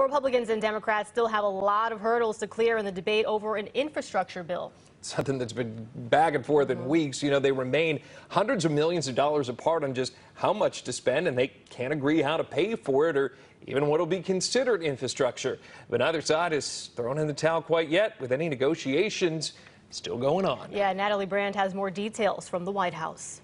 Well, Republicans and Democrats still have a lot of hurdles to clear in the debate over an infrastructure bill. Something that's been back and forth in weeks. You know, they remain hundreds of millions of dollars apart on just how much to spend, and they can't agree how to pay for it or even what will be considered infrastructure. But neither side has thrown in the towel quite yet, with any negotiations still going on. Yeah, Natalie Brand has more details from the White House.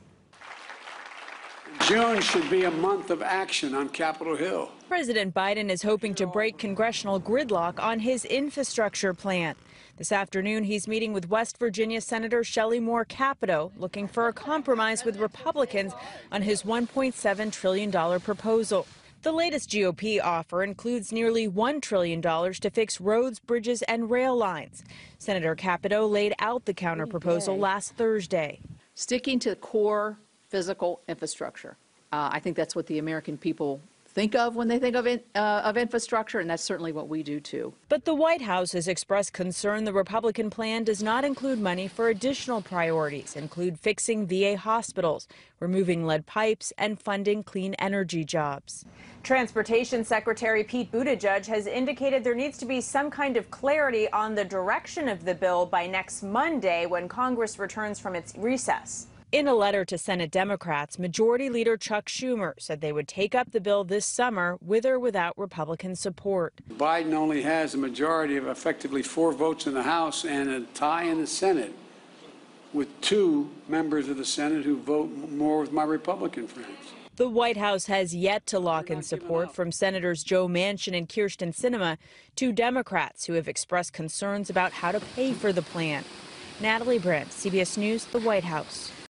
June should be a month of action on Capitol Hill. President Biden is hoping to break congressional gridlock on his infrastructure plan. This afternoon, he's meeting with West Virginia Senator Shelley Moore Capito, looking for a compromise with Republicans on his $1.7 trillion proposal. The latest GOP offer includes nearly $1 trillion to fix roads, bridges, and rail lines. Senator Capito laid out the counterproposal last Thursday. Sticking to the core physical infrastructure. Uh, I think that's what the American people think of when they think of, in, uh, of infrastructure, and that's certainly what we do too. But the White House has expressed concern the Republican plan does not include money for additional priorities, include fixing VA hospitals, removing lead pipes, and funding clean energy jobs. Transportation Secretary Pete Buttigieg has indicated there needs to be some kind of clarity on the direction of the bill by next Monday when Congress returns from its recess. In a letter to Senate Democrats, Majority Leader Chuck Schumer said they would take up the bill this summer with or without Republican support. Biden only has a majority of effectively four votes in the House and a tie in the Senate, with two members of the Senate who vote more with my Republican friends. The White House has yet to lock in support from Senators Joe Manchin and Kyrsten Sinema, two Democrats who have expressed concerns about how to pay for the plan. Natalie Brand, CBS News, the White House.